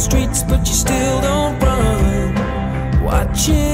streets, but you still don't run. Watching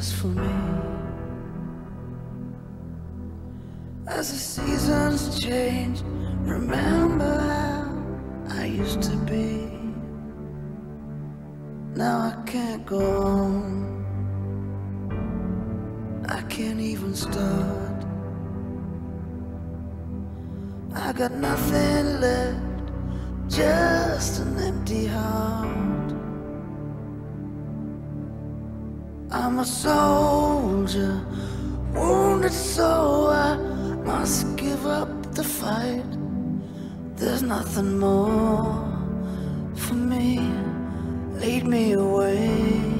just for me. A soldier, wounded so I must give up the fight. There's nothing more for me. Lead me away.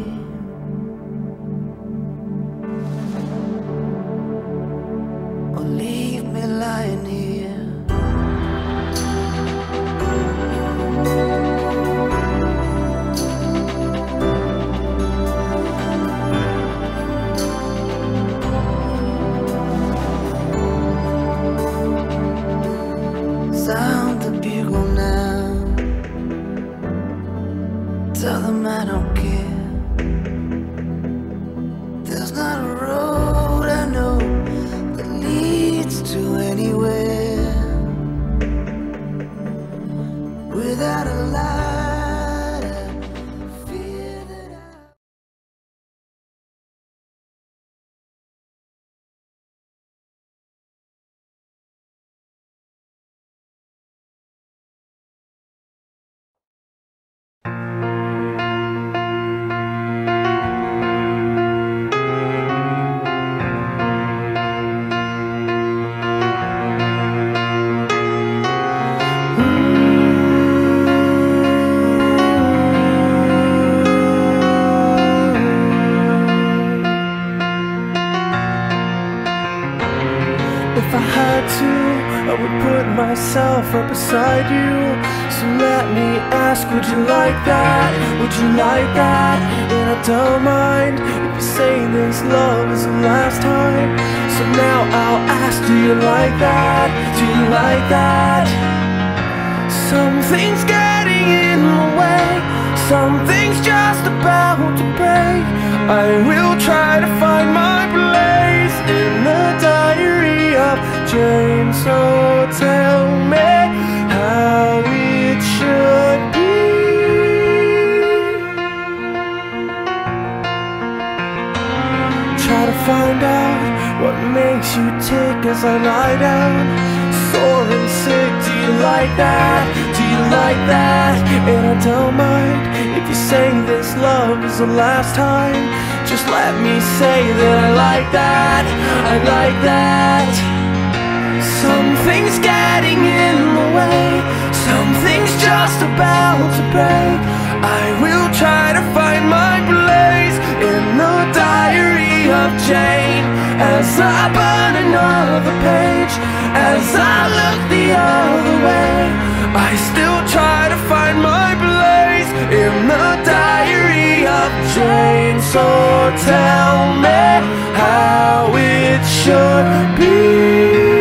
You like that? And I don't mind if you say this love is the last time. So now I'll ask, do you like that? Do you like that? Something's getting in the way. Something's just about to break. I will try to find my place in the diary of Jane. So oh, as I lie down. Sore and sick, do you like that? Do you like that? And I don't mind if you say this love is the last time. Just let me say that I like that. I like that. Something's getting in the way. Something's just about to break. I will try to find my place in the diary of Jane as I burn another page. As I look the other way, I still try to find my place in the diary of Jane. So tell me how it should be.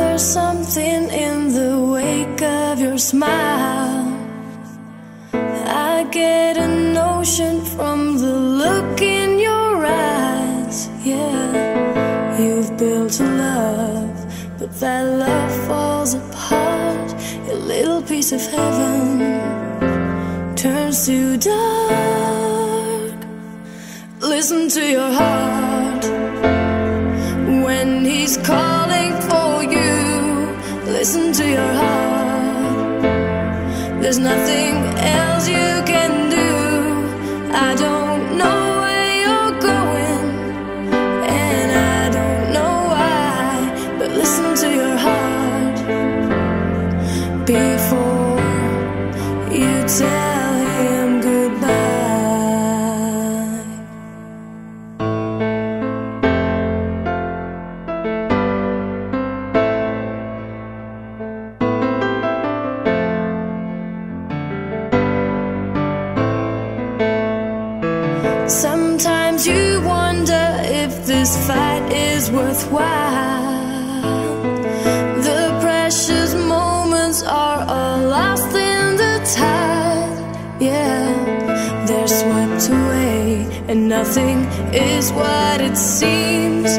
There's something in the wake of your smile. I get a notion from the look in your eyes. Yeah, you've built a love, but that love falls apart. Your little piece of heaven turns to dark. Listen to your heart your heart. There's nothing worthwhile. The precious moments are all lost in the tide. Yeah, they're swept away, and nothing is what it seems.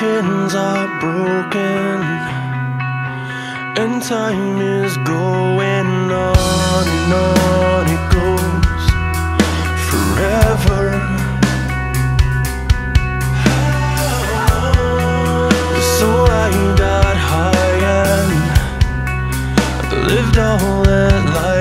hands are broken And time is going on and on It goes forever. So I got high and lived all that life.